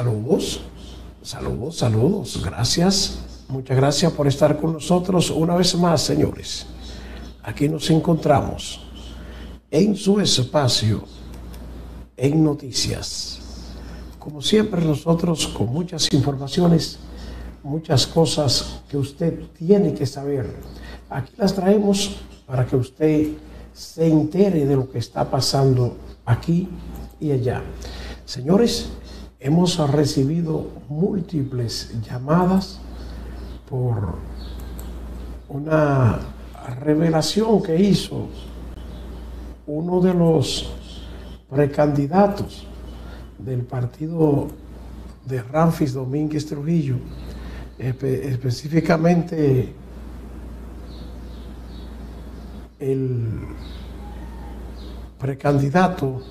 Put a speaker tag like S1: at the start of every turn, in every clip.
S1: Saludos, saludos, saludos. Gracias. Muchas gracias por estar con nosotros una vez más, señores. Aquí nos encontramos en su espacio, en noticias. Como siempre, nosotros con muchas informaciones, muchas cosas que usted tiene que saber. Aquí las traemos para que usted se entere de lo que está pasando aquí y allá. Señores, hemos recibido múltiples llamadas por una revelación que hizo uno de los precandidatos del partido de Ramfis Domínguez Trujillo, específicamente el precandidato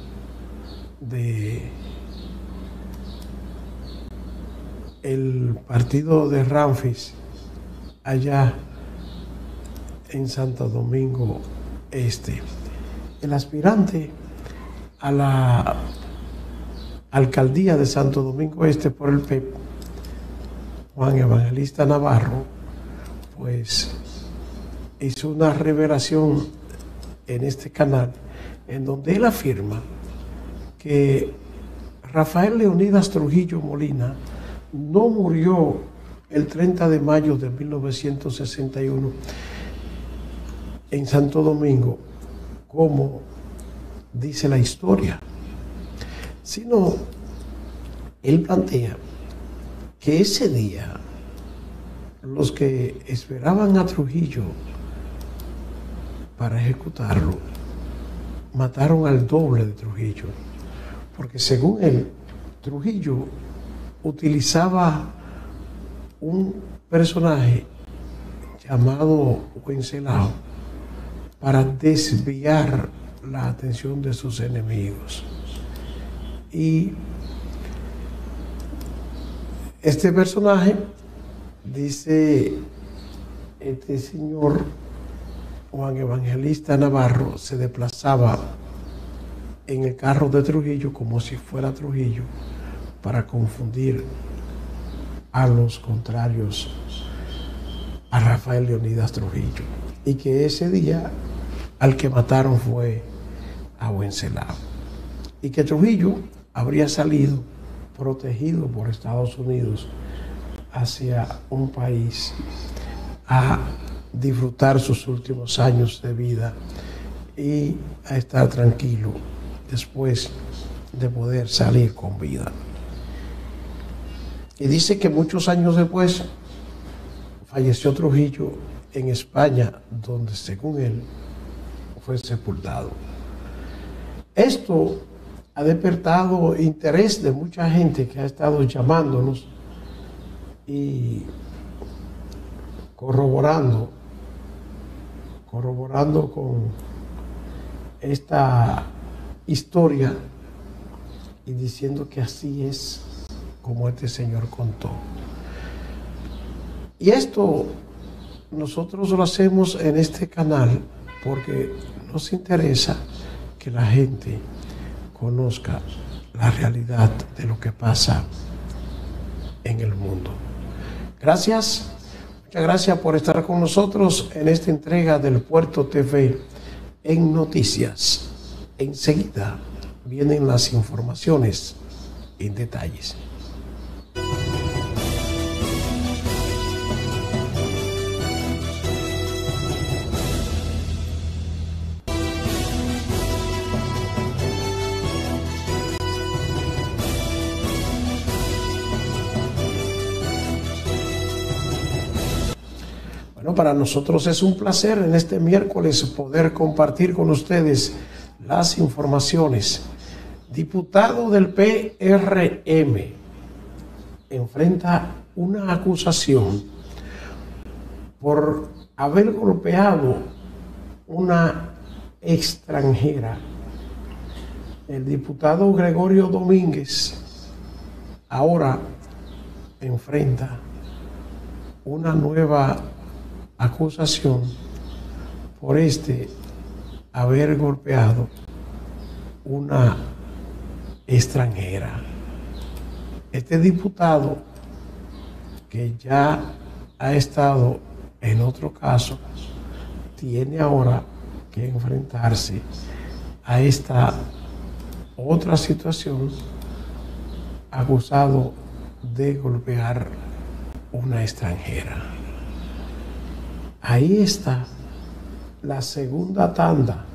S1: de el partido de Ramfis allá en Santo Domingo Este. El aspirante a la alcaldía de Santo Domingo Este por el PEP, Juan Evangelista Navarro, pues hizo una revelación en este canal en donde él afirma que Rafael Leonidas Trujillo Molina no murió el 30 de mayo de 1961 en Santo Domingo, como dice la historia, sino él plantea que ese día los que esperaban a Trujillo para ejecutarlo mataron al doble de Trujillo, porque según él, Trujillo utilizaba un personaje llamado Wenceslao para desviar la atención de sus enemigos. Y este personaje, dice este señor Juan Evangelista Navarro, se desplazaba en el carro de Trujillo como si fuera Trujillo para confundir a los contrarios a Rafael Leonidas Trujillo. Y que ese día al que mataron fue a Wenceslao. Y que Trujillo habría salido protegido por Estados Unidos hacia un país a disfrutar sus últimos años de vida y a estar tranquilo después de poder salir con vida. Y dice que muchos años después falleció Trujillo en España, donde según él fue sepultado. Esto ha despertado interés de mucha gente que ha estado llamándonos y corroborando, corroborando con esta historia y diciendo que así es como este Señor contó. Y esto nosotros lo hacemos en este canal porque nos interesa que la gente conozca la realidad de lo que pasa en el mundo. Gracias, muchas gracias por estar con nosotros en esta entrega del Puerto TV en Noticias. Enseguida vienen las informaciones en detalles. Para nosotros es un placer en este miércoles poder compartir con ustedes las informaciones. Diputado del PRM enfrenta una acusación por haber golpeado una extranjera. El diputado Gregorio Domínguez ahora enfrenta una nueva acusación por este haber golpeado una extranjera. este diputado que ya ha estado en otro caso, tiene ahora que enfrentarse a esta otra situación acusado de golpear una extranjera. Ahí está la segunda tanda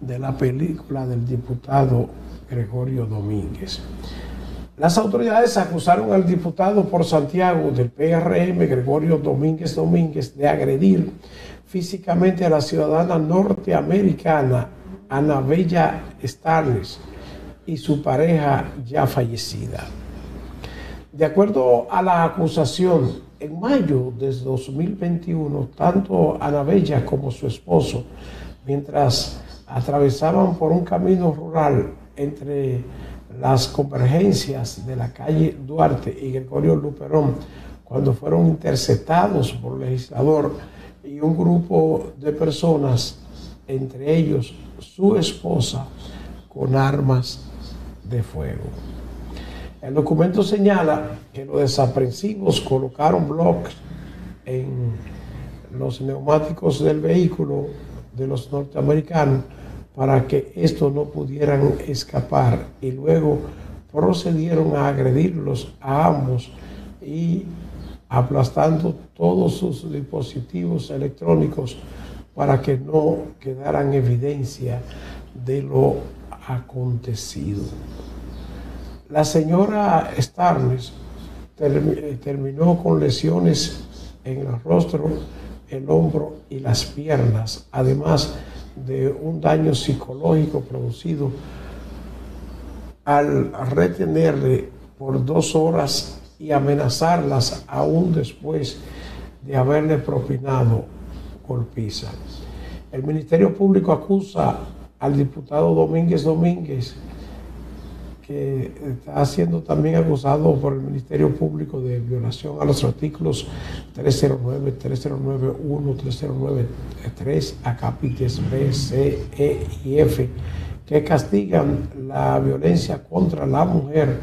S1: de la película del diputado Gregorio Domínguez. Las autoridades acusaron al diputado por Santiago del PRM, Gregorio Domínguez Domínguez, de agredir físicamente a la ciudadana norteamericana Ana Bella Starnes y su pareja ya fallecida. De acuerdo a la acusación, en mayo de 2021, tanto Ana Bella como su esposo, mientras atravesaban por un camino rural entre las convergencias de la calle Duarte y Gregorio Luperón cuando fueron interceptados por el legislador y un grupo de personas, entre ellos su esposa, con armas de fuego. El documento señala que los desaprensivos colocaron bloques en los neumáticos del vehículo de los norteamericanos para que estos no pudieran escapar y luego procedieron a agredirlos a ambos y aplastando todos sus dispositivos electrónicos para que no quedaran evidencia de lo acontecido. La señora Starnes terminó con lesiones en el rostro, el hombro y las piernas, además de un daño psicológico producido al retenerle por dos horas y amenazarlas aún después de haberle propinado golpiza. El Ministerio Público acusa al diputado Domínguez Domínguez que está siendo también acusado por el Ministerio Público de violación a los artículos 309, 3091, 3093, acápites B, C, E y F, que castigan la violencia contra la mujer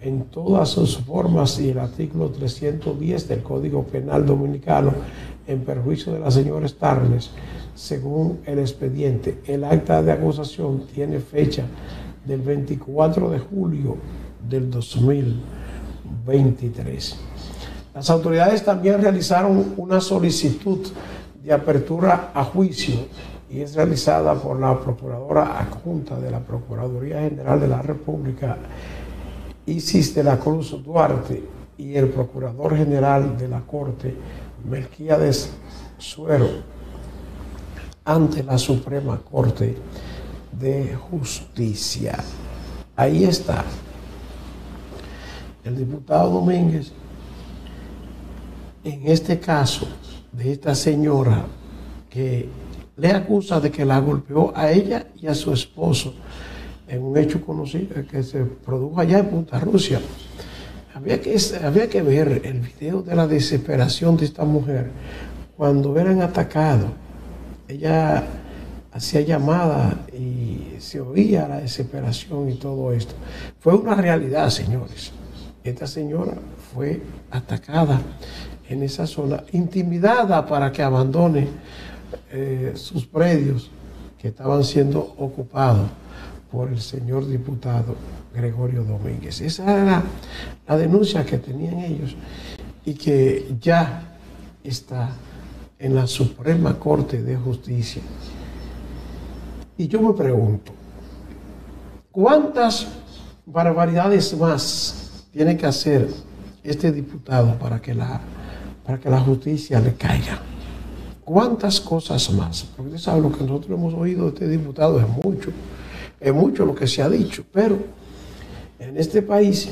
S1: en todas sus formas y el artículo 310 del Código Penal Dominicano en perjuicio de la señora Starnes, según el expediente. El acta de acusación tiene fecha del 24 de julio del 2023. Las autoridades también realizaron una solicitud de apertura a juicio y es realizada por la Procuradora Adjunta de la Procuraduría General de la República, Isis de la Cruz Duarte, y el Procurador General de la Corte, Melquíades Suero, ante la Suprema Corte de justicia. Ahí está. El diputado Domínguez, en este caso de esta señora que le acusa de que la golpeó a ella y a su esposo en un hecho conocido que se produjo allá en Punta Rusia. Había que, había que ver el video de la desesperación de esta mujer cuando eran atacados. Ella hacía llamada y se oía la desesperación y todo esto. Fue una realidad, señores. Esta señora fue atacada en esa zona, intimidada para que abandone eh, sus predios que estaban siendo ocupados por el señor diputado Gregorio Domínguez. Esa era la denuncia que tenían ellos y que ya está en la Suprema Corte de Justicia y yo me pregunto, ¿cuántas barbaridades más tiene que hacer este diputado para que la, para que la justicia le caiga? ¿Cuántas cosas más? Porque usted sabe lo que nosotros hemos oído de este diputado es mucho, es mucho lo que se ha dicho, pero en este país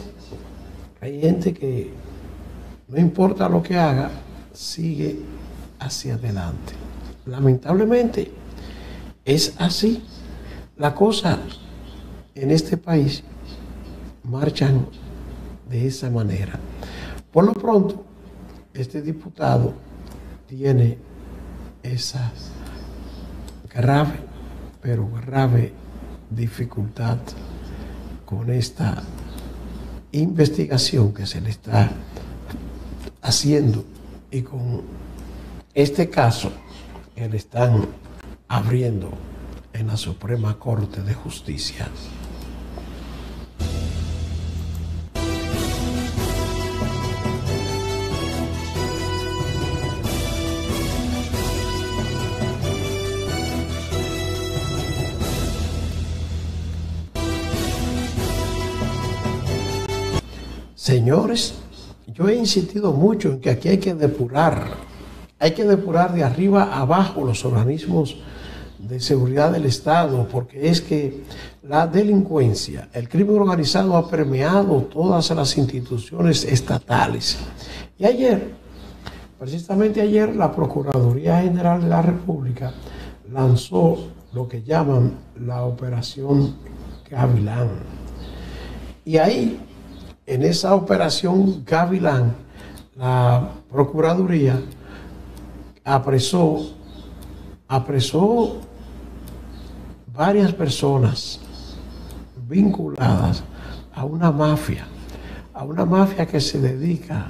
S1: hay gente que no importa lo que haga, sigue hacia adelante. Lamentablemente, es así. La cosa en este país marchan de esa manera. Por lo pronto, este diputado tiene esa grave, pero grave dificultad con esta investigación que se le está haciendo y con este caso que le están abriendo en la Suprema Corte de Justicia. Señores, yo he insistido mucho en que aquí hay que depurar, hay que depurar de arriba a abajo los organismos de seguridad del Estado, porque es que la delincuencia, el crimen organizado ha permeado todas las instituciones estatales. Y ayer, precisamente ayer, la Procuraduría General de la República lanzó lo que llaman la Operación Gavilán. Y ahí en esa operación Gavilán, la Procuraduría apresó, apresó varias personas vinculadas a una mafia, a una mafia que se dedica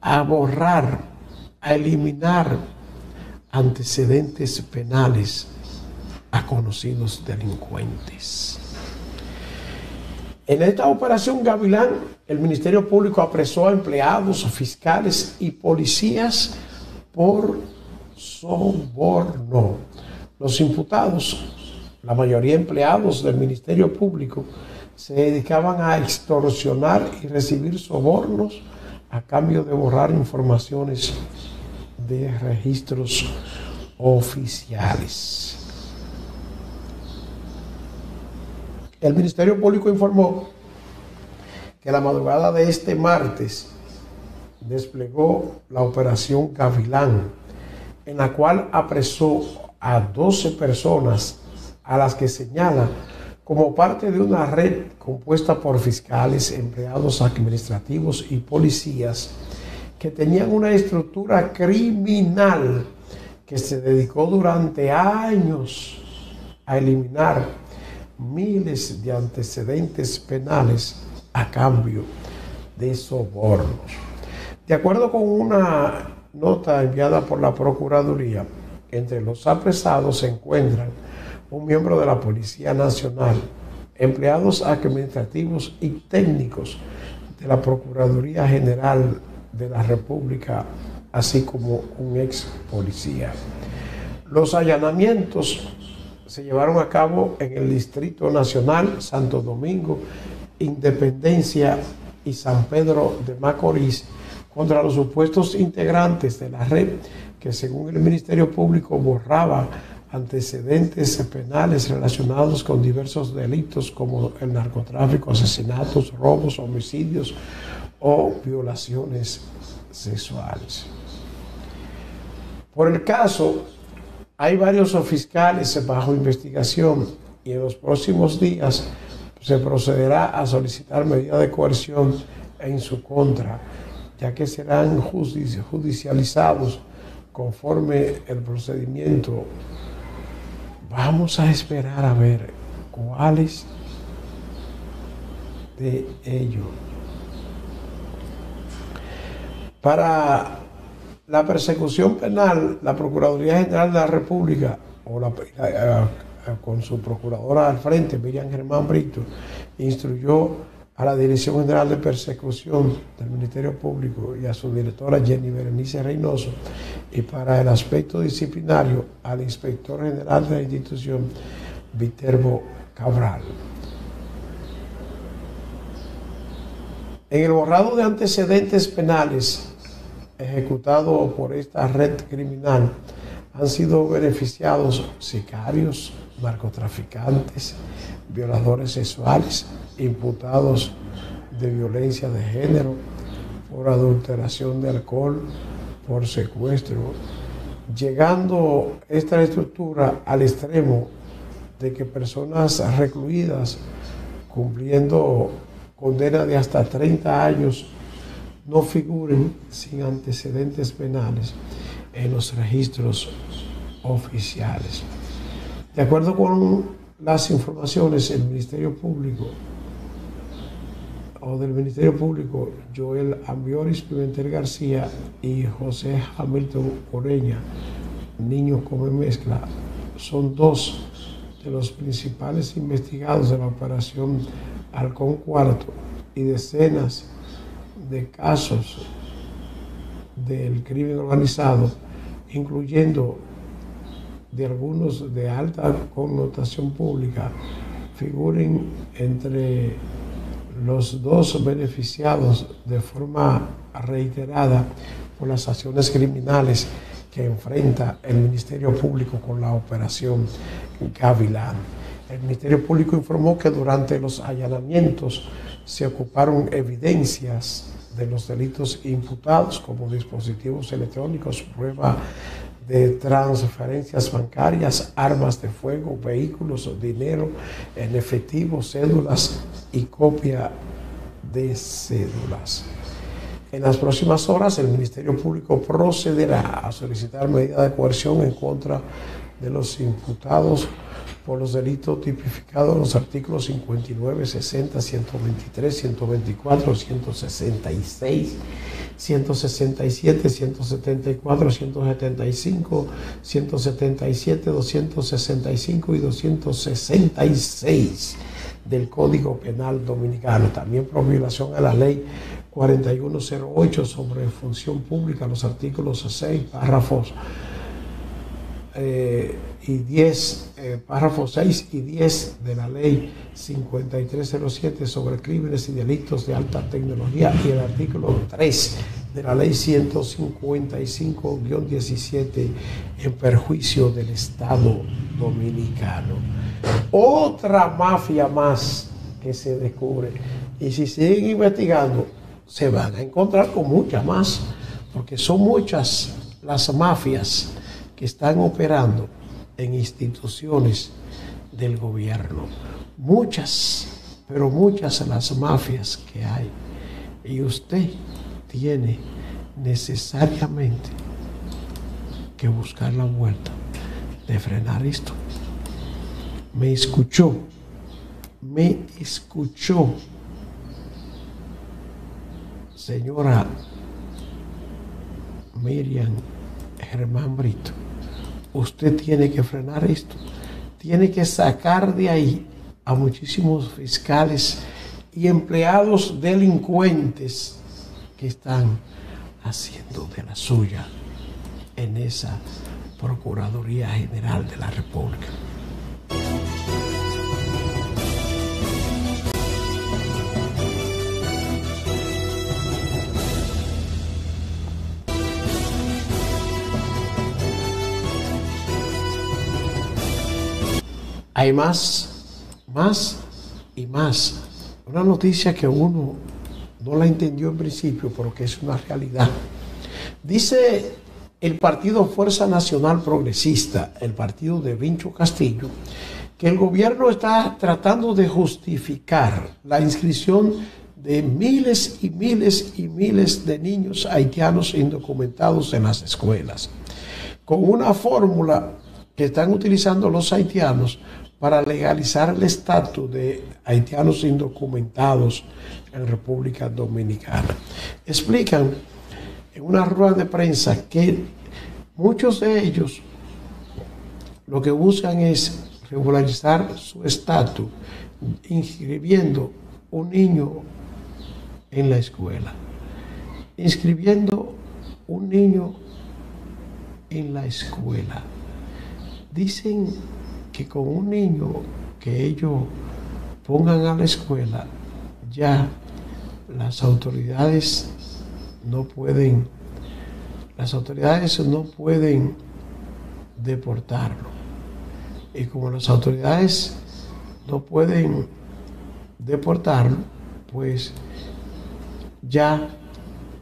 S1: a borrar, a eliminar antecedentes penales a conocidos delincuentes. En esta operación Gavilán, el Ministerio Público apresó a empleados, fiscales y policías por soborno. Los imputados, la mayoría empleados del Ministerio Público, se dedicaban a extorsionar y recibir sobornos a cambio de borrar informaciones de registros oficiales. El Ministerio Público informó que la madrugada de este martes desplegó la operación Gavilán, en la cual apresó a 12 personas a las que señala como parte de una red compuesta por fiscales, empleados administrativos y policías que tenían una estructura criminal que se dedicó durante años a eliminar miles de antecedentes penales a cambio de sobornos. De acuerdo con una nota enviada por la Procuraduría, entre los apresados se encuentran un miembro de la Policía Nacional, empleados administrativos y técnicos de la Procuraduría General de la República, así como un ex policía. Los allanamientos se llevaron a cabo en el Distrito Nacional, Santo Domingo, Independencia y San Pedro de Macorís contra los supuestos integrantes de la red que según el Ministerio Público borraba antecedentes penales relacionados con diversos delitos como el narcotráfico, asesinatos, robos, homicidios o violaciones sexuales. Por el caso hay varios fiscales bajo investigación y en los próximos días se procederá a solicitar medidas de coerción en su contra, ya que serán judicializados conforme el procedimiento. Vamos a esperar a ver cuáles de ellos. Para la persecución penal, la Procuraduría General de la República, la, con su procuradora al frente, Miriam Germán Brito, instruyó a la Dirección General de Persecución del Ministerio Público y a su directora Jenny Berenice Reynoso, y para el aspecto disciplinario al inspector general de la institución, Viterbo Cabral. En el borrado de antecedentes penales ejecutados por esta red criminal han sido beneficiados sicarios, narcotraficantes, violadores sexuales, imputados de violencia de género, por adulteración de alcohol, por secuestro, llegando esta estructura al extremo de que personas recluidas cumpliendo condena de hasta 30 años no figuren sin antecedentes penales en los registros oficiales. De acuerdo con las informaciones, el Ministerio Público o del Ministerio Público, Joel Ambioris Pimentel García y José Hamilton Oreña, niños come mezcla, son dos de los principales investigados de la operación Halcón Cuarto y decenas de casos del crimen organizado, incluyendo de algunos de alta connotación pública, figuren entre los dos beneficiados de forma reiterada por las acciones criminales que enfrenta el Ministerio Público con la operación Gavilán. El Ministerio Público informó que durante los allanamientos se ocuparon evidencias de los delitos imputados como dispositivos electrónicos, prueba de transferencias bancarias, armas de fuego, vehículos, dinero en efectivo, cédulas y copia de cédulas. En las próximas horas el Ministerio Público procederá a solicitar medida de coerción en contra de los imputados por los delitos tipificados en los artículos 59, 60, 123, 124, 166, 167, 174, 175, 177, 265 y 266 del Código Penal Dominicano. También por violación a la ley 4108 sobre función pública, los artículos 6, párrafos eh, y 10, eh, párrafos 6 y 10 de la ley 5307 sobre crímenes y delitos de alta tecnología y el artículo 3 de la ley 155-17 en perjuicio del Estado dominicano. Otra mafia más que se descubre. Y si siguen investigando, se van a encontrar con muchas más, porque son muchas las mafias que están operando en instituciones del gobierno. Muchas, pero muchas las mafias que hay. Y usted tiene necesariamente que buscar la vuelta de frenar esto. Me escuchó, me escuchó, señora Miriam Germán Brito usted tiene que frenar esto. Tiene que sacar de ahí a muchísimos fiscales y empleados delincuentes que están haciendo de la suya en esa Procuraduría General de la República. hay más, más y más. Una noticia que uno no la entendió en principio, pero que es una realidad. Dice el partido Fuerza Nacional Progresista, el partido de Vincho Castillo, que el gobierno está tratando de justificar la inscripción de miles y miles y miles de niños haitianos indocumentados en las escuelas, con una fórmula que están utilizando los haitianos para legalizar el estatus de haitianos indocumentados en República Dominicana. Explican en una rueda de prensa que muchos de ellos lo que buscan es regularizar su estatus inscribiendo un niño en la escuela, inscribiendo un niño en la escuela. Dicen que con un niño que ellos pongan a la escuela, ya las autoridades no pueden, las autoridades no pueden deportarlo. Y como las autoridades no pueden deportarlo, pues ya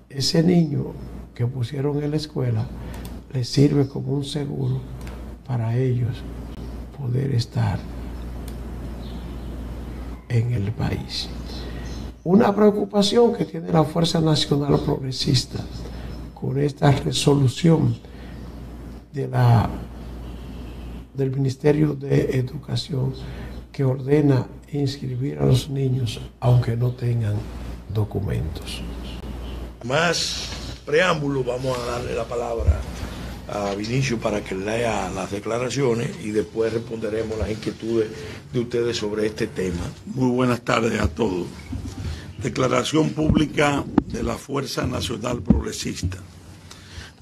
S1: ese niño que pusieron en la escuela les sirve como un seguro para ellos poder estar en el país. Una preocupación que tiene la Fuerza Nacional Progresista con esta resolución de la, del Ministerio de Educación que ordena inscribir a los niños aunque no tengan documentos.
S2: Más preámbulo, vamos a darle la palabra a Vinicio para que lea las declaraciones y después responderemos las inquietudes de ustedes sobre este tema.
S3: Muy buenas tardes a todos. Declaración pública de la Fuerza Nacional Progresista.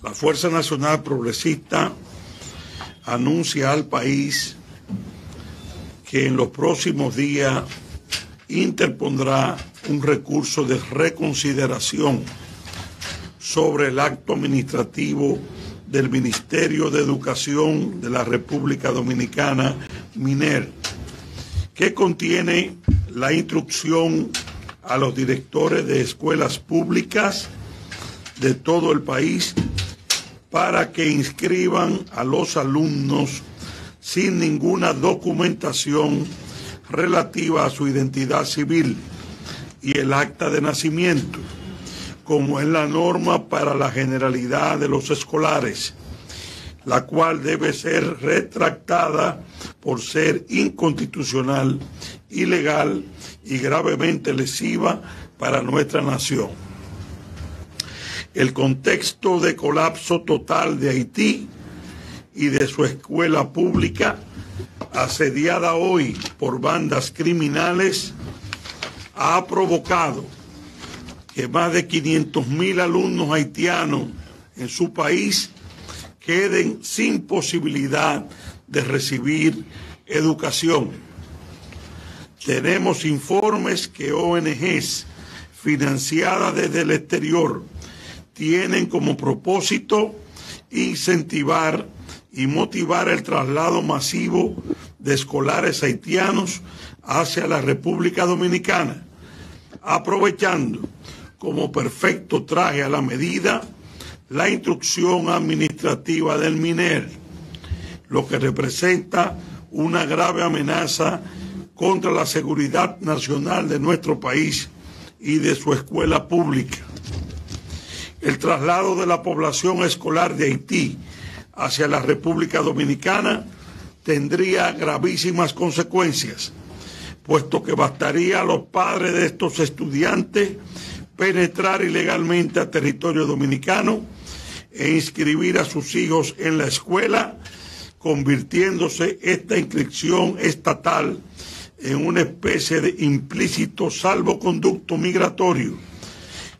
S3: La Fuerza Nacional Progresista anuncia al país que en los próximos días interpondrá un recurso de reconsideración sobre el acto administrativo del Ministerio de Educación de la República Dominicana, MINER, que contiene la instrucción a los directores de escuelas públicas de todo el país para que inscriban a los alumnos sin ninguna documentación relativa a su identidad civil y el acta de nacimiento como es la norma para la generalidad de los escolares, la cual debe ser retractada por ser inconstitucional, ilegal y gravemente lesiva para nuestra nación. El contexto de colapso total de Haití y de su escuela pública, asediada hoy por bandas criminales, ha provocado que más de 500 mil alumnos haitianos en su país queden sin posibilidad de recibir educación. Tenemos informes que ONGs financiadas desde el exterior tienen como propósito incentivar y motivar el traslado masivo de escolares haitianos hacia la República Dominicana, aprovechando como perfecto traje a la medida la instrucción administrativa del MINER, lo que representa una grave amenaza contra la seguridad nacional de nuestro país y de su escuela pública. El traslado de la población escolar de Haití hacia la República Dominicana tendría gravísimas consecuencias, puesto que bastaría a los padres de estos estudiantes penetrar ilegalmente a territorio dominicano e inscribir a sus hijos en la escuela, convirtiéndose esta inscripción estatal en una especie de implícito salvoconducto migratorio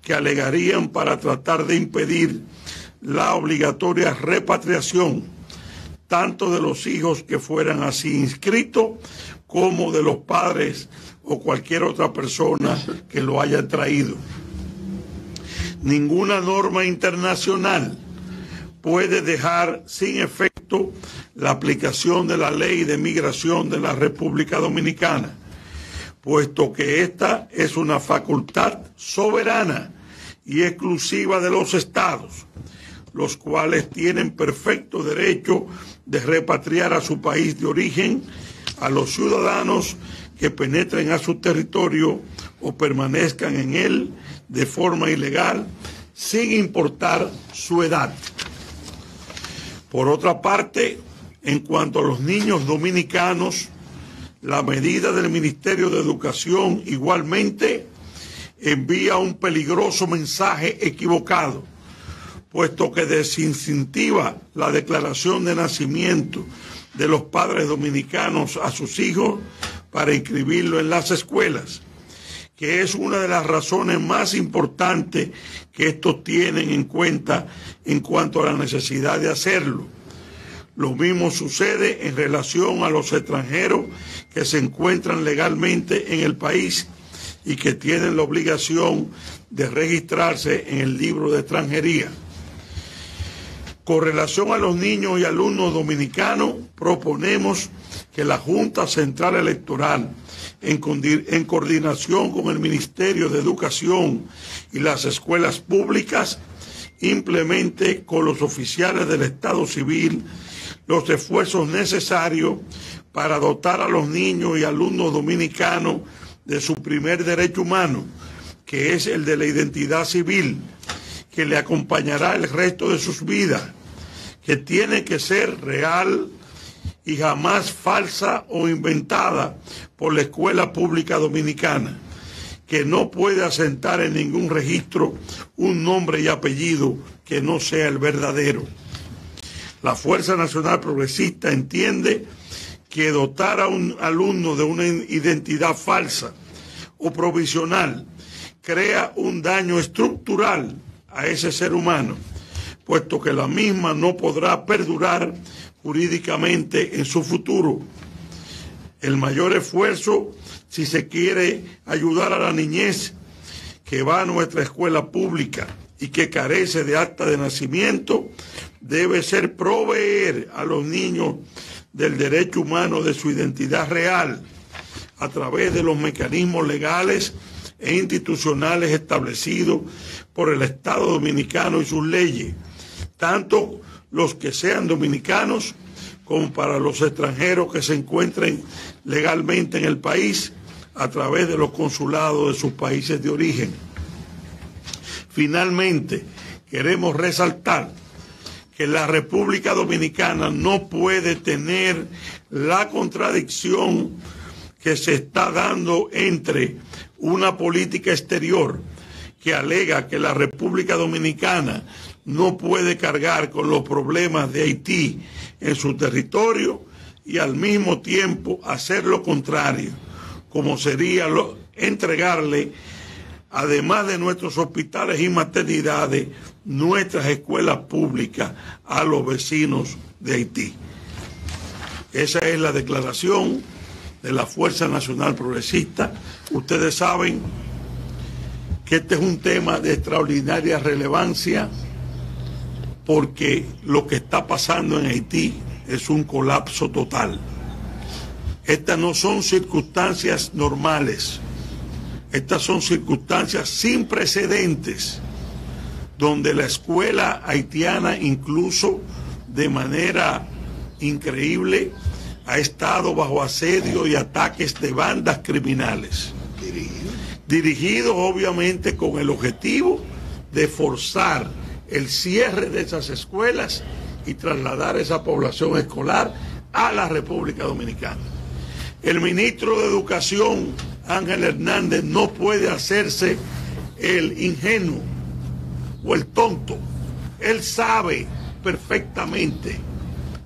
S3: que alegarían para tratar de impedir la obligatoria repatriación tanto de los hijos que fueran así inscritos como de los padres o cualquier otra persona que lo haya traído. Ninguna norma internacional puede dejar sin efecto la aplicación de la ley de migración de la República Dominicana, puesto que esta es una facultad soberana y exclusiva de los estados, los cuales tienen perfecto derecho de repatriar a su país de origen a los ciudadanos que penetren a su territorio o permanezcan en él de forma ilegal sin importar su edad. Por otra parte, en cuanto a los niños dominicanos, la medida del Ministerio de Educación igualmente envía un peligroso mensaje equivocado, puesto que desincentiva la declaración de nacimiento de los padres dominicanos a sus hijos para inscribirlo en las escuelas que es una de las razones más importantes que estos tienen en cuenta en cuanto a la necesidad de hacerlo. Lo mismo sucede en relación a los extranjeros que se encuentran legalmente en el país y que tienen la obligación de registrarse en el libro de extranjería. Con relación a los niños y alumnos dominicanos, proponemos que la Junta Central Electoral en, coordinación con el Ministerio de Educación y las escuelas públicas, implemente con los oficiales del Estado Civil los esfuerzos necesarios para dotar a los niños y alumnos dominicanos de su primer derecho humano, que es el de la identidad civil, que le acompañará el resto de sus vidas, que tiene que ser real, y jamás falsa o inventada por la escuela pública dominicana, que no puede asentar en ningún registro un nombre y apellido que no sea el verdadero. La Fuerza Nacional Progresista entiende que dotar a un alumno de una identidad falsa o provisional crea un daño estructural a ese ser humano, puesto que la misma no podrá perdurar jurídicamente en su futuro. El mayor esfuerzo, si se quiere ayudar a la niñez que va a nuestra escuela pública y que carece de acta de nacimiento, debe ser proveer a los niños del derecho humano de su identidad real a través de los mecanismos legales e institucionales establecidos por el Estado dominicano y sus leyes, tanto los que sean dominicanos como para los extranjeros que se encuentren legalmente en el país a través de los consulados de sus países de origen. Finalmente, queremos resaltar que la República Dominicana no puede tener la contradicción que se está dando entre una política exterior que alega que la República Dominicana no puede cargar con los problemas de Haití en su territorio y al mismo tiempo hacer lo contrario, como sería entregarle, además de nuestros hospitales y maternidades, nuestras escuelas públicas a los vecinos de Haití. Esa es la declaración de la Fuerza Nacional Progresista. Ustedes saben que este es un tema de extraordinaria relevancia porque lo que está pasando en Haití es un colapso total. Estas no son circunstancias normales, estas son circunstancias sin precedentes donde la escuela haitiana incluso de manera increíble ha estado bajo asedio y ataques de bandas criminales. Dirigidos obviamente con el objetivo de forzar el cierre de esas escuelas y trasladar esa población escolar a la República Dominicana. El ministro de Educación, Ángel Hernández, no puede hacerse el ingenuo o el tonto. Él sabe perfectamente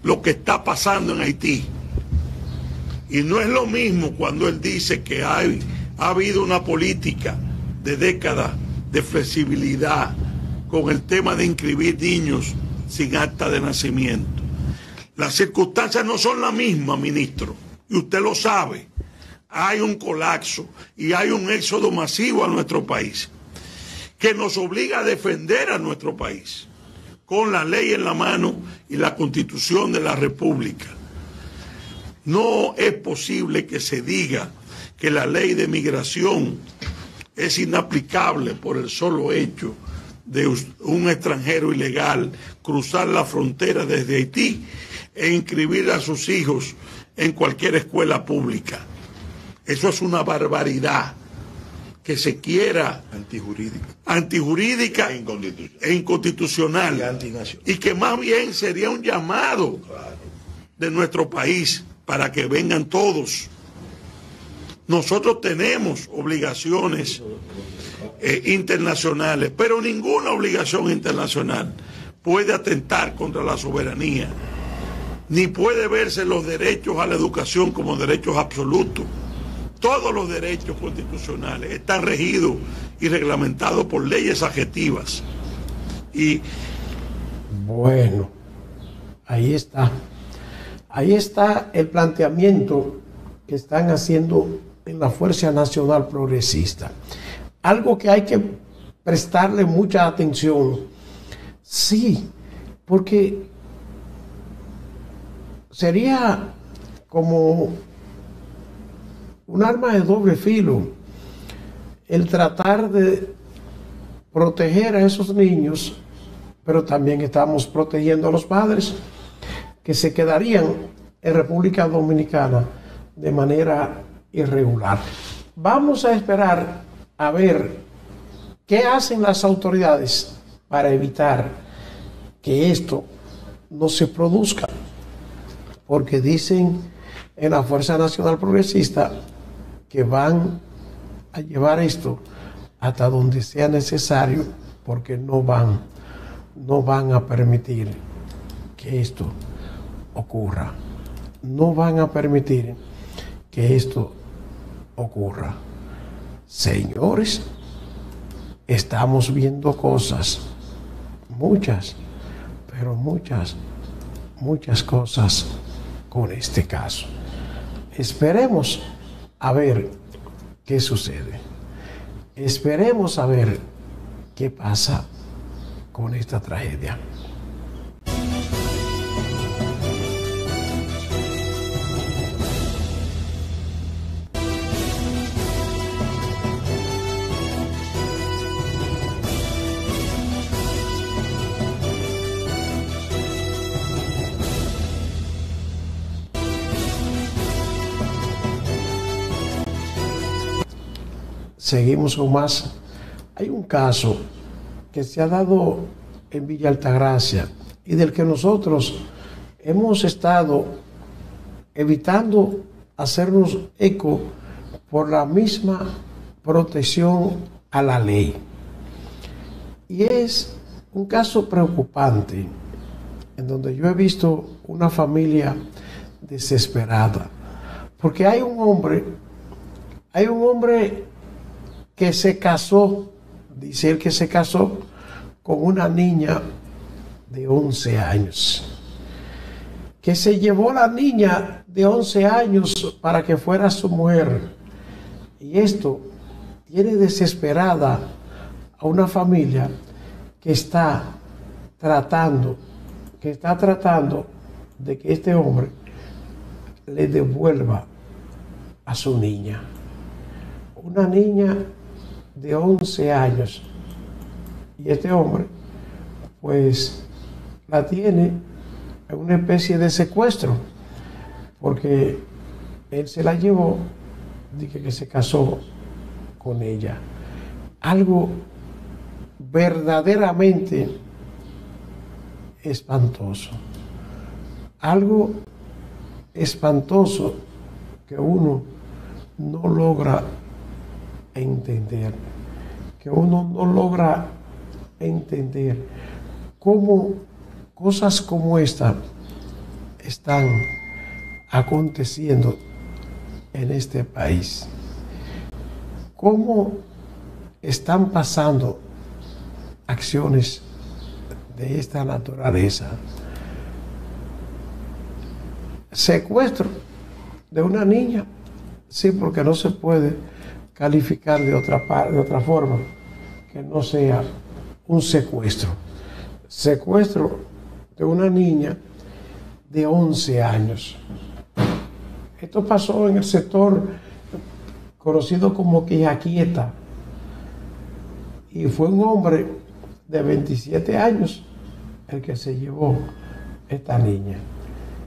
S3: lo que está pasando en Haití. Y no es lo mismo cuando él dice que ha habido una política de décadas de flexibilidad con el tema de inscribir niños sin acta de nacimiento. Las circunstancias no son las mismas, ministro, y usted lo sabe. Hay un colapso y hay un éxodo masivo a nuestro país que nos obliga a defender a nuestro país con la ley en la mano y la constitución de la República. No es posible que se diga que la ley de migración es inaplicable por el solo hecho de un extranjero ilegal cruzar la frontera desde Haití e inscribir a sus hijos en cualquier escuela pública. Eso es una barbaridad que se quiera
S2: antijurídica,
S3: antijurídica e inconstitucional, y, que más bien sería un llamado de nuestro país para que vengan todos. Nosotros tenemos obligaciones eh, internacionales, pero ninguna obligación internacional puede atentar contra la soberanía, ni puede verse los derechos a la educación como derechos absolutos todos los derechos constitucionales están regidos y reglamentados por leyes adjetivas. Y
S1: bueno, ahí está. Ahí está el planteamiento que están haciendo en la Fuerza Nacional Progresista. Algo que hay que prestarle mucha atención. Sí, porque sería como un arma de doble filo el tratar de proteger a esos niños, pero también estamos protegiendo a los padres que se quedarían en República Dominicana de manera irregular. Vamos a esperar a ver qué hacen las autoridades para evitar que esto no se produzca, porque dicen en la Fuerza Nacional Progresista que van a llevar esto hasta donde sea necesario porque no van, no van a permitir que esto ocurra. No van a permitir que esto ocurra. Señores, estamos viendo cosas, muchas, pero muchas, muchas cosas con este caso. Esperemos a ver qué sucede. Esperemos a ver qué pasa con esta tragedia. Seguimos con más. Hay un caso que se ha dado en Villa Altagracia y del que nosotros hemos estado evitando hacernos eco por la misma protección a la ley. Y es un caso preocupante en donde yo he visto una familia desesperada, porque hay un hombre, hay un hombre que se casó, dice él que se casó con una niña de 11 años, que se llevó la niña de 11 años para que fuera su mujer. Y esto tiene desesperada a una familia que está tratando, que está tratando de que este hombre le devuelva a su niña. Una niña de 11 años. Y este hombre, pues, la tiene en una especie de secuestro, porque él se la llevó, dije que se casó con ella. Algo verdaderamente espantoso. Algo espantoso que uno no logra entender, que uno no logra entender cómo cosas como esta están aconteciendo en este país. Cómo están pasando acciones de esta naturaleza. Secuestro de una niña, sí, porque no se puede calificar de otra, de otra forma que no sea un secuestro. Secuestro de una niña de 11 años. Esto pasó en el sector conocido como Quijaquieta y fue un hombre de 27 años el que se llevó esta niña.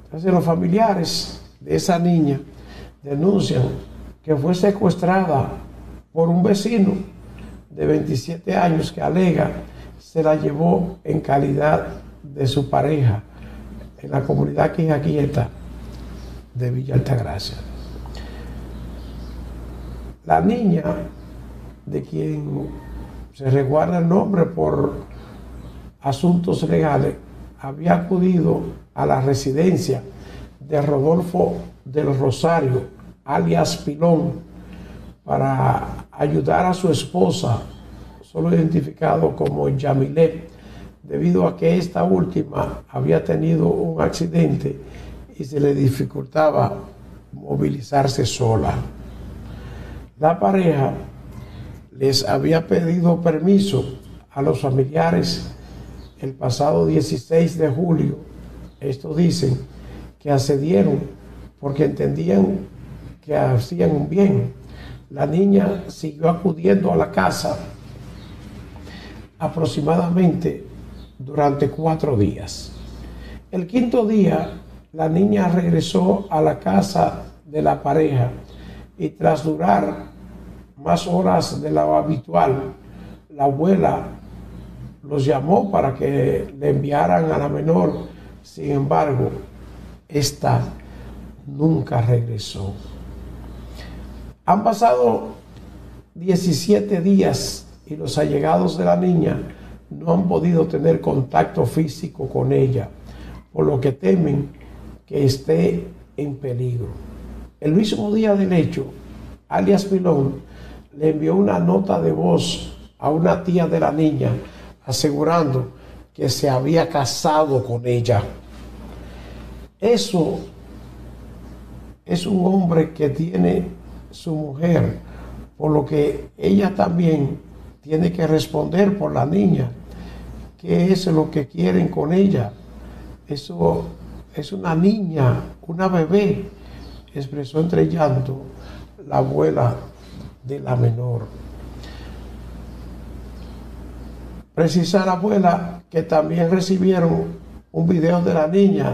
S1: Entonces los familiares de esa niña denuncian que fue secuestrada por un vecino de 27 años que alega se la llevó en calidad de su pareja en la comunidad Quijaquieta de Villa Altagracia. La niña de quien se resguarda el nombre por asuntos legales había acudido a la residencia de Rodolfo del Rosario alias Pilón, para ayudar a su esposa, solo identificado como Yamilet, debido a que esta última había tenido un accidente y se le dificultaba movilizarse sola. La pareja les había pedido permiso a los familiares el pasado 16 de julio. Esto dicen que accedieron porque entendían que hacían un bien. La niña siguió acudiendo a la casa aproximadamente durante cuatro días. El quinto día, la niña regresó a la casa de la pareja y tras durar más horas de lo habitual, la abuela los llamó para que le enviaran a la menor. Sin embargo, esta nunca regresó. Han pasado 17 días y los allegados de la niña no han podido tener contacto físico con ella, por lo que temen que esté en peligro. El mismo día del hecho, alias Pilón le envió una nota de voz a una tía de la niña asegurando que se había casado con ella. Eso es un hombre que tiene su mujer, por lo que ella también tiene que responder por la niña. ¿Qué es lo que quieren con ella? Eso es una niña, una bebé, expresó entre llanto la abuela de la menor. Precisa la abuela que también recibieron un video de la niña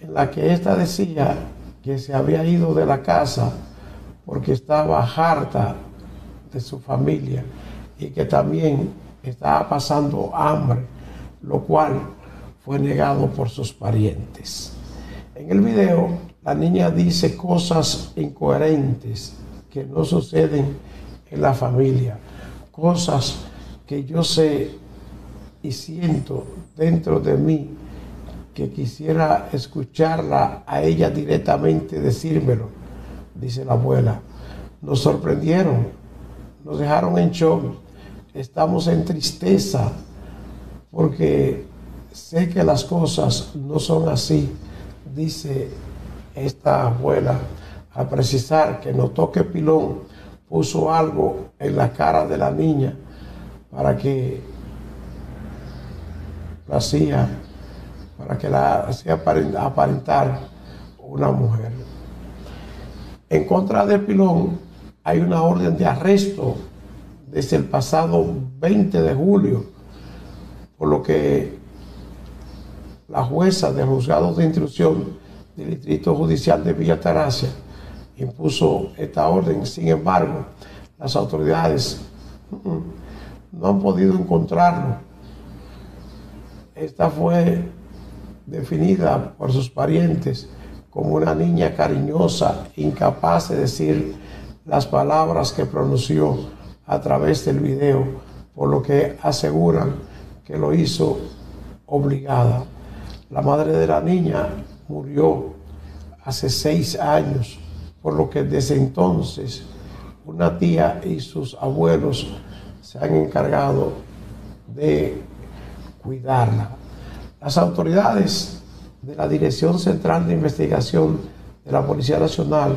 S1: en la que ésta decía que se había ido de la casa porque estaba harta de su familia y que también estaba pasando hambre, lo cual fue negado por sus parientes. En el video, la niña dice cosas incoherentes que no suceden en la familia, cosas que yo sé y siento dentro de mí que quisiera escucharla a ella directamente decírmelo, dice la abuela. Nos sorprendieron, nos dejaron en shock, estamos en tristeza porque sé que las cosas no son así, dice esta abuela, a precisar que notó que Pilón puso algo en la cara de la niña para que la hacía para que la hacía aparentar una mujer. En contra de Pilón hay una orden de arresto desde el pasado 20 de julio, por lo que la jueza del juzgado de instrucción del Distrito Judicial de Villa Taracia impuso esta orden. Sin embargo, las autoridades mm, no han podido encontrarlo. Esta fue definida por sus parientes como una niña cariñosa, incapaz de decir las palabras que pronunció a través del video, por lo que aseguran que lo hizo obligada. La madre de la niña murió hace seis años, por lo que desde entonces una tía y sus abuelos se han encargado de cuidarla. Las autoridades de la Dirección Central de Investigación de la Policía Nacional,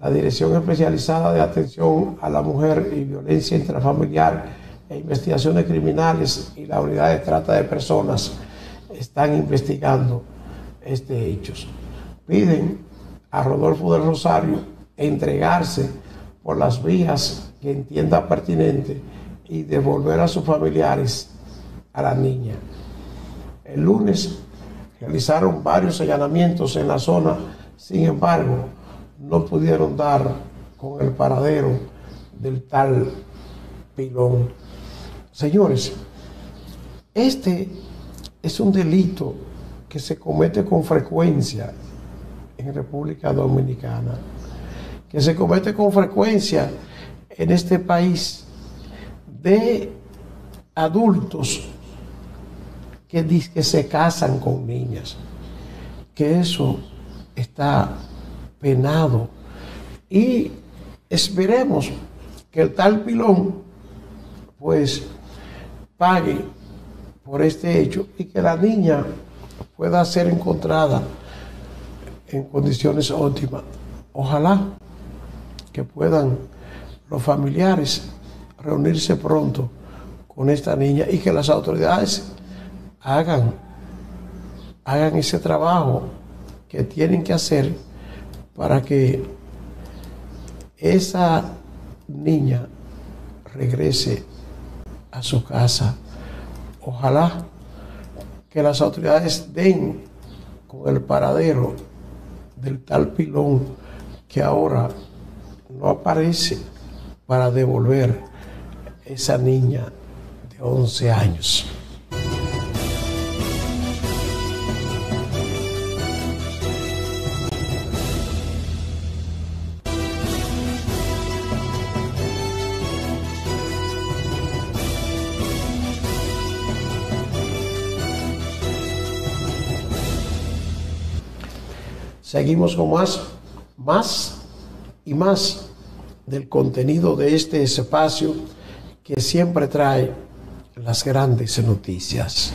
S1: la Dirección Especializada de Atención a la Mujer y Violencia Intrafamiliar e Investigaciones Criminales y la Unidad de Trata de Personas están investigando este hecho. Piden a Rodolfo del Rosario entregarse por las vías que entienda pertinente y devolver a sus familiares a la niña. El lunes realizaron varios allanamientos en la zona, sin embargo, no pudieron dar con el paradero del tal pilón. Señores, este es un delito que se comete con frecuencia en República Dominicana, que se comete con frecuencia en este país de adultos que, que se casan con niñas, que eso está penado. Y esperemos que el tal pilón pues pague por este hecho y que la niña pueda ser encontrada en condiciones óptimas. Ojalá que puedan los familiares reunirse pronto con esta niña y que las autoridades hagan, hagan ese trabajo que tienen que hacer para que esa niña regrese a su casa. Ojalá que las autoridades den con el paradero del tal pilón que ahora no aparece para devolver esa niña de 11 años. Seguimos con más, más y más del contenido de este espacio que siempre trae las grandes noticias.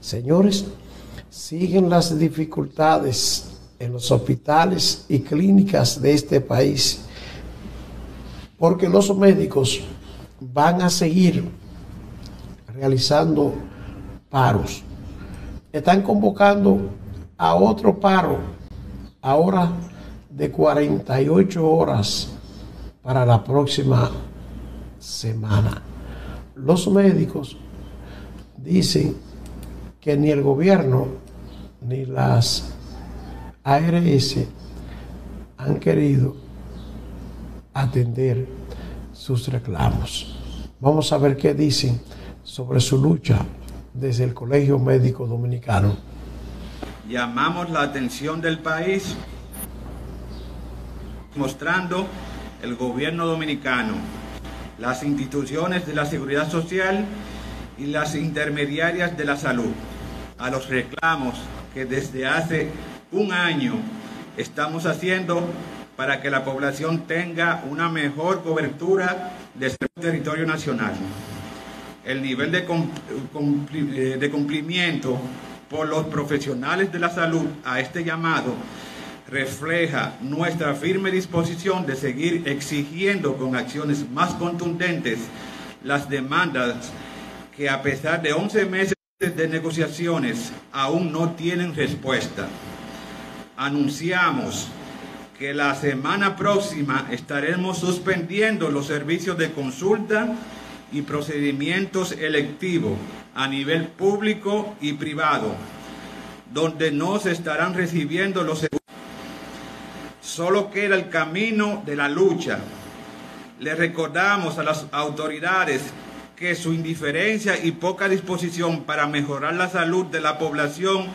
S1: Señores, siguen las dificultades en los hospitales y clínicas de este país porque los médicos van a seguir realizando paros. Están convocando a otro paro ahora de 48 horas para la próxima semana. Los médicos dicen que ni el gobierno ni las ARS han querido atender sus reclamos. Vamos a ver qué dicen sobre su lucha desde el Colegio Médico Dominicano.
S4: Llamamos la atención del país mostrando el gobierno dominicano, las instituciones de la seguridad social y las intermediarias de la salud a los reclamos que desde hace un año estamos haciendo para que la población tenga una mejor cobertura desde el territorio nacional. El nivel de, eh, de cumplimiento por los profesionales de la salud a este llamado refleja nuestra firme disposición de seguir exigiendo con acciones más contundentes las demandas que a pesar de 11 meses de negociaciones aún no tienen respuesta. Anunciamos que la semana próxima estaremos suspendiendo los servicios de consulta y procedimientos electivos a nivel público y privado, donde no se estarán recibiendo los Solo queda el camino de la lucha. Le recordamos a las autoridades que su indiferencia y poca disposición para mejorar la salud de la población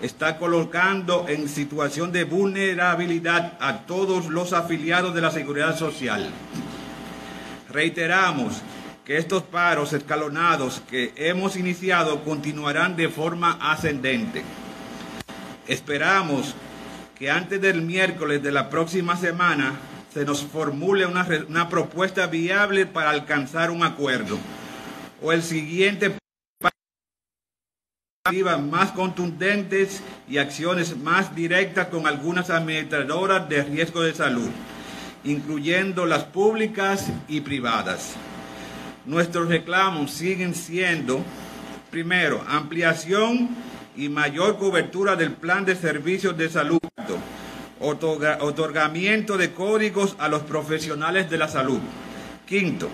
S4: está colocando en situación de vulnerabilidad a todos los afiliados de la seguridad social. Reiteramos estos paros escalonados que hemos iniciado continuarán de forma ascendente. Esperamos que antes del miércoles de la próxima semana se nos formule una, propuesta viable para alcanzar un acuerdo. O el siguiente más contundentes y acciones más directas con algunas administradoras de riesgo de salud, incluyendo las públicas y privadas. Nuestros reclamos siguen siendo, primero, ampliación y mayor cobertura del plan de servicios de salud, otorgamiento de códigos a los profesionales de la salud. Quinto,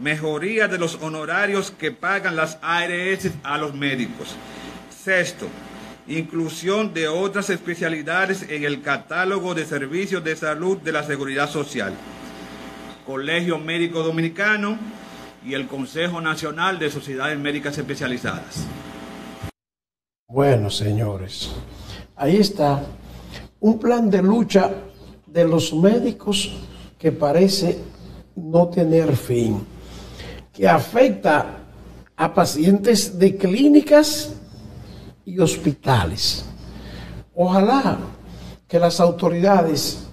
S4: mejoría de los honorarios que pagan las ARS a los médicos. Sexto, inclusión de otras especialidades en el catálogo de servicios de salud de la Seguridad Social. Colegio Médico Dominicano y el Consejo Nacional de Sociedades Médicas Especializadas.
S1: Bueno, señores, ahí está un plan de lucha de los médicos que parece no tener fin, que afecta a pacientes de clínicas y hospitales. Ojalá que las autoridades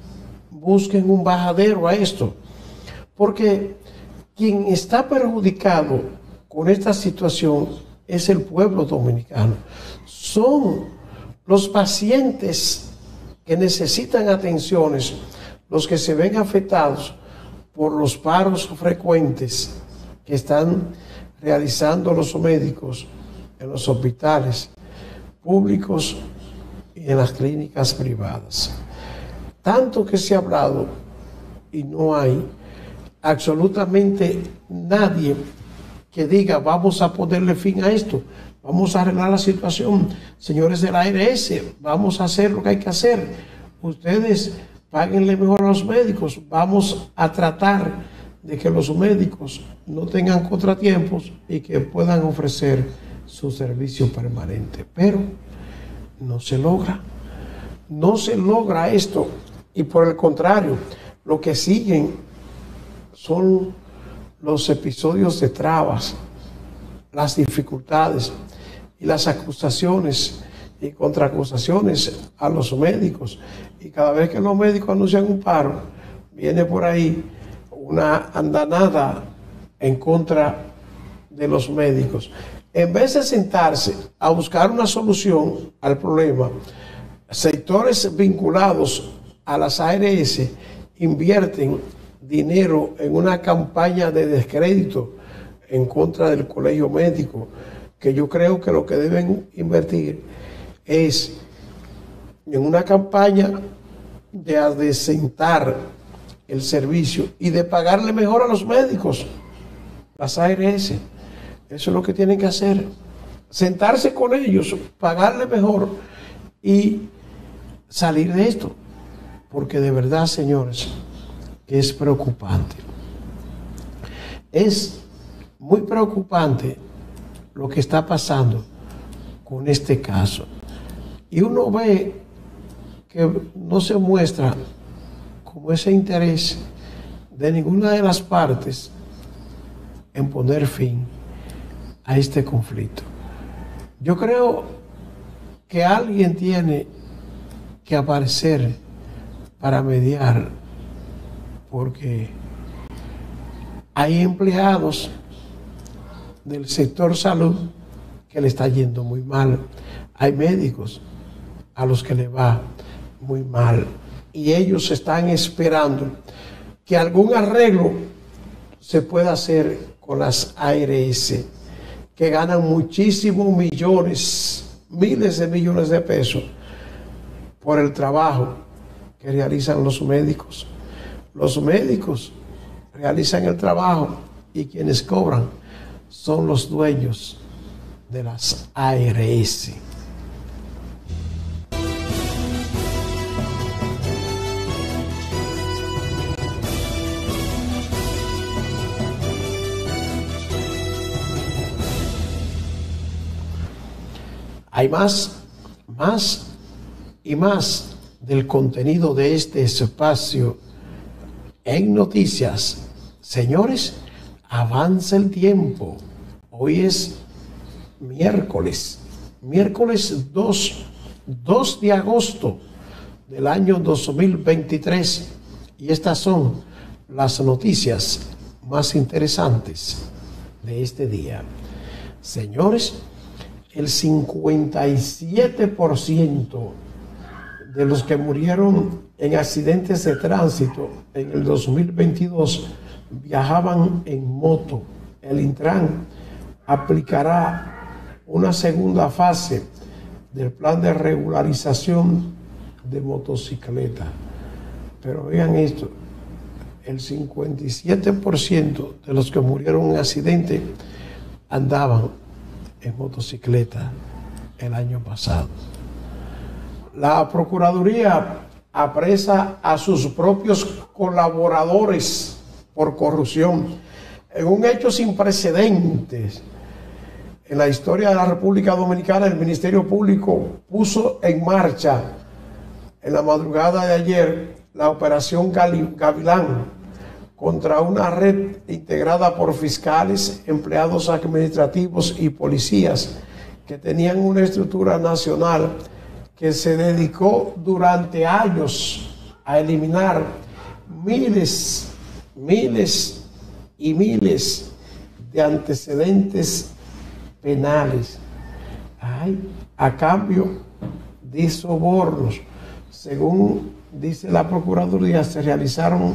S1: busquen un bajadero a esto, porque quien está perjudicado con esta situación es el pueblo dominicano. Son los pacientes que necesitan atenciones los que se ven afectados por los paros frecuentes que están realizando los médicos en los hospitales públicos y en las clínicas privadas. Tanto que se ha hablado y no hay absolutamente nadie que diga vamos a ponerle fin a esto, vamos a arreglar la situación, señores de la ARS, vamos a hacer lo que hay que hacer, ustedes páguenle mejor a los médicos, vamos a tratar de que los médicos no tengan contratiempos y que puedan ofrecer su servicio permanente. Pero no se logra. No se logra esto. Y por el contrario, lo que siguen son los episodios de trabas, las dificultades y las acusaciones y contraacusaciones a los médicos Y cada vez que los médicos anuncian un paro, viene por ahí una andanada en contra de los médicos. En vez de sentarse a buscar una solución al problema, sectores vinculados a las ARS invierten dinero en una campaña de descrédito en contra del colegio médico, que yo creo que lo que deben invertir es en una campaña de adecentar el servicio y de pagarle mejor a los médicos, las ARS. Eso es lo que tienen que hacer. Sentarse con ellos, pagarle mejor y salir de esto. Porque de verdad, señores, es preocupante. Es muy preocupante lo que está pasando con este caso. Y uno ve que no se muestra como ese interés de ninguna de las partes en poner fin a este conflicto. Yo creo que alguien tiene que aparecer para mediar, porque hay empleados del sector salud que le está yendo muy mal. Hay médicos a los que le va muy mal. Y ellos están esperando que algún arreglo se pueda hacer con las ARS, que ganan muchísimos millones, miles de millones de pesos por el trabajo que realizan los médicos. Los médicos realizan el trabajo y quienes cobran son los dueños de las ARS. Hay más, más y más del contenido de este espacio en noticias. Señores, avanza el tiempo. Hoy es miércoles, miércoles 2, 2 de agosto del año 2023. Y estas son las noticias más interesantes de este día. Señores, el 57% de los que murieron en accidentes de tránsito en el 2022 viajaban en moto. El Intran aplicará una segunda fase del plan de regularización de motocicleta. Pero vean esto, el 57% de los que murieron en accidente andaban en motocicleta el año pasado. La Procuraduría apresa a sus propios colaboradores por corrupción, en un hecho sin precedentes. En la historia de la República Dominicana, el Ministerio Público puso en marcha en la madrugada de ayer la operación Gavilán contra una red integrada por fiscales, empleados administrativos y policías que tenían una estructura nacional que se dedicó durante años a eliminar miles miles y miles de antecedentes penales a cambio de sobornos. Según dice la Procuraduría, se realizaron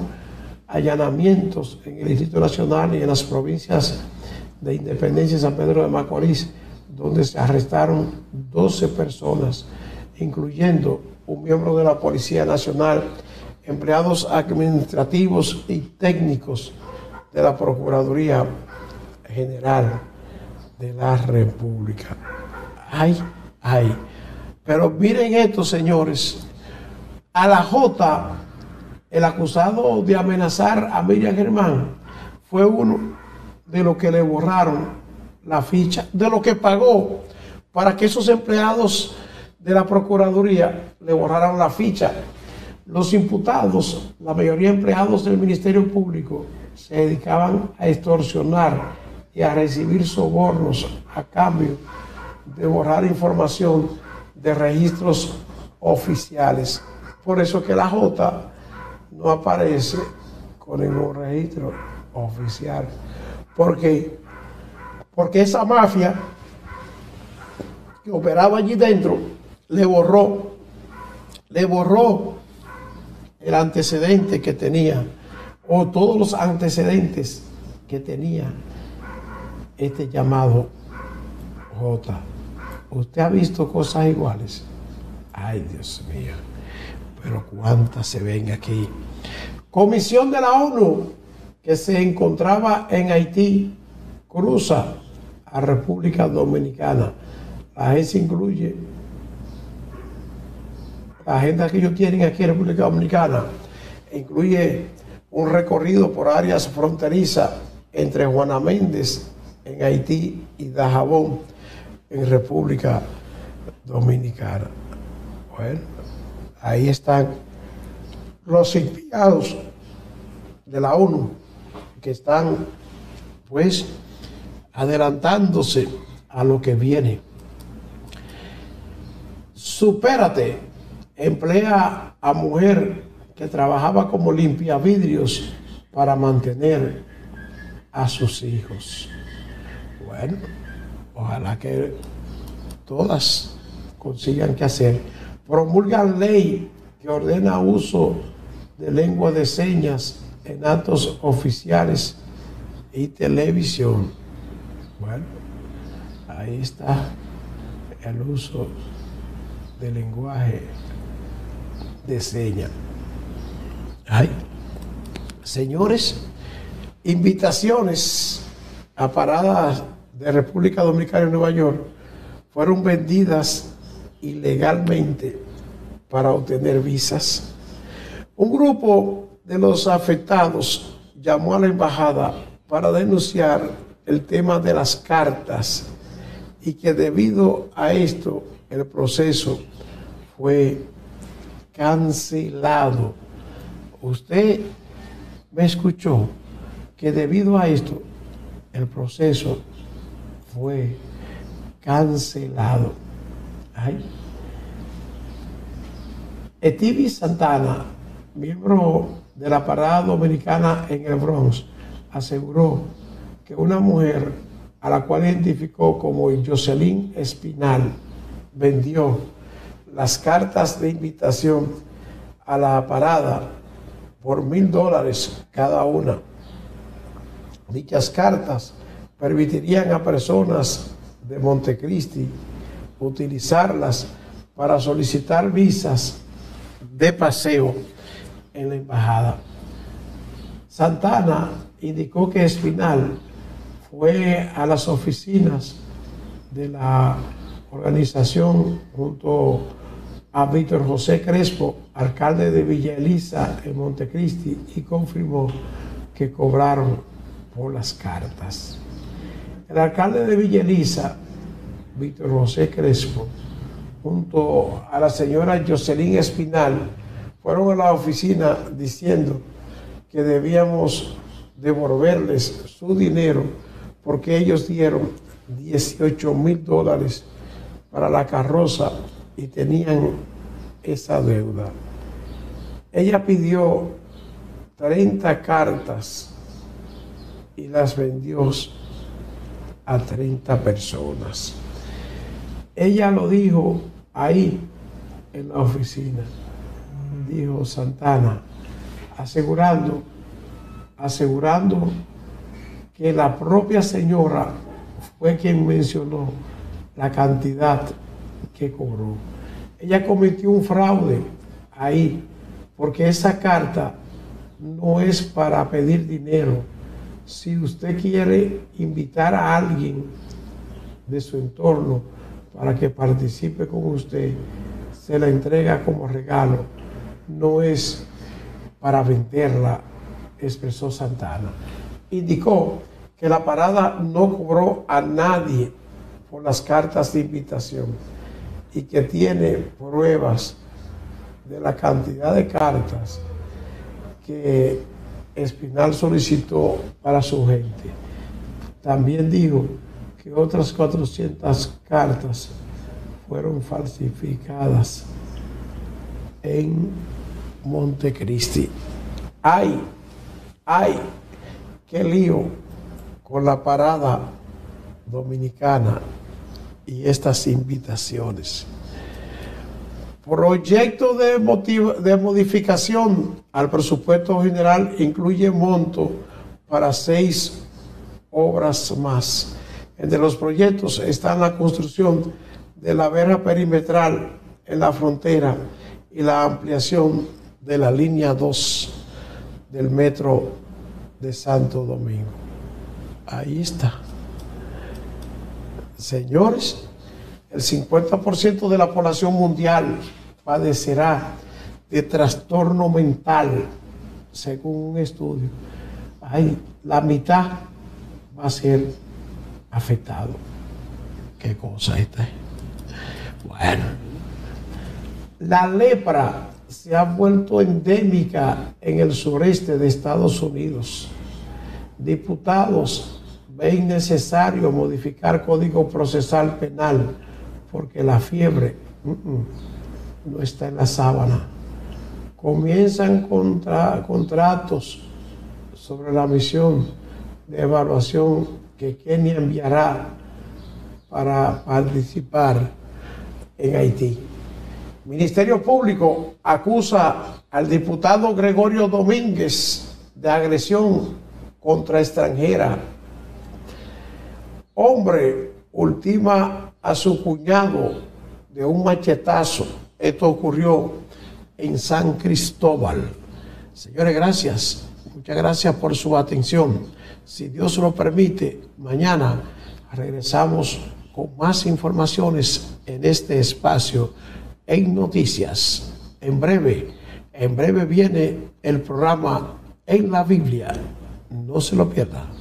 S1: allanamientos en el Distrito Nacional y en las provincias de Independencia y San Pedro de Macorís, donde se arrestaron 12 personas, incluyendo un miembro de la Policía Nacional empleados administrativos y técnicos de la Procuraduría General de la República. Ay, ay. Pero miren esto, señores. A la J, el acusado de amenazar a Miriam Germán, fue uno de los que le borraron la ficha, de lo que pagó para que esos empleados de la Procuraduría le borraran la ficha los imputados, la mayoría empleados del Ministerio Público, se dedicaban a extorsionar y a recibir sobornos a cambio de borrar información de registros oficiales. Por eso que la J no aparece con ningún registro oficial. Porque, porque esa mafia que operaba allí dentro le borró, le borró el antecedente que tenía, o todos los antecedentes que tenía este llamado J. ¿Usted ha visto cosas iguales? Ay, Dios mío, pero cuántas se ven aquí. Comisión de la ONU que se encontraba en Haití cruza a República Dominicana. La agencia incluye agenda que ellos tienen aquí en República Dominicana. Incluye un recorrido por áreas fronterizas entre Juana Méndez en Haití y Dajabón en República Dominicana. Bueno, ahí están los enviados de la ONU que están pues adelantándose a lo que viene. Supérate, emplea a mujer que trabajaba como limpia vidrios para mantener a sus hijos. Bueno, ojalá que todas consigan que hacer. Promulgan ley que ordena uso de lengua de señas en actos oficiales y televisión. Bueno, ahí está el uso del lenguaje de. Ay, señores, invitaciones a paradas de República Dominicana en Nueva York fueron vendidas ilegalmente para obtener visas. Un grupo de los afectados llamó a la embajada para denunciar el tema de las cartas y que debido a esto el proceso fue cancelado. Usted me escuchó que debido a esto el proceso fue cancelado. Ay. Etivi Santana, miembro de la parada dominicana en el Bronx, aseguró que una mujer a la cual identificó como Jocelyn Espinal vendió las cartas de invitación a la parada por mil dólares cada una. Dichas cartas permitirían a personas de Montecristi utilizarlas para solicitar visas de paseo en la embajada. Santana indicó que Espinal fue a las oficinas de la organización junto a Víctor José Crespo, alcalde de Villa Elisa en Montecristi, y confirmó que cobraron por las cartas. El alcalde de Villa Elisa, Víctor José Crespo, junto a la señora Jocelyn Espinal, fueron a la oficina diciendo que debíamos devolverles su dinero porque ellos dieron 18 mil dólares para la carroza y tenían esa deuda. Ella pidió 30 cartas y las vendió a 30 personas. Ella lo dijo ahí en la oficina, dijo Santana, asegurando, asegurando que la propia señora fue quien mencionó la cantidad que cobró. Ella cometió un fraude ahí, porque esa carta no es para pedir dinero. Si usted quiere invitar a alguien de su entorno para que participe con usted, se la entrega como regalo. No es para venderla, expresó Santana. Indicó que la parada no cobró a nadie por las cartas de invitación y que tiene pruebas de la cantidad de cartas que Espinal solicitó para su gente. También dijo que otras 400 cartas fueron falsificadas en Montecristi. Ay, ay, qué lío con la parada dominicana y estas invitaciones. Proyecto de, de modificación al presupuesto general incluye monto para seis obras más. Entre los proyectos está la construcción de la verja perimetral en la frontera y la ampliación de la línea 2 del metro de Santo Domingo. Ahí está. Señores, el 50% de la población mundial padecerá de trastorno mental, según un estudio. La mitad va a ser afectado. Qué cosa esta. Bueno, la lepra se ha vuelto endémica en el sureste de Estados Unidos. Diputados ven necesario modificar código procesal penal porque la fiebre no está en la sábana. Comienzan contra, contratos sobre la misión de evaluación que Kenia enviará para participar en Haití. Ministerio Público acusa al diputado Gregorio Domínguez de agresión contra extranjera. Hombre ultima a su cuñado de un machetazo. Esto ocurrió en San Cristóbal. Señores, gracias. Muchas gracias por su atención. Si Dios lo permite, mañana regresamos con más informaciones en este espacio en noticias. En breve, en breve viene el programa en la Biblia. No se lo pierda.